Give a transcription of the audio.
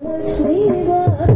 Sweet.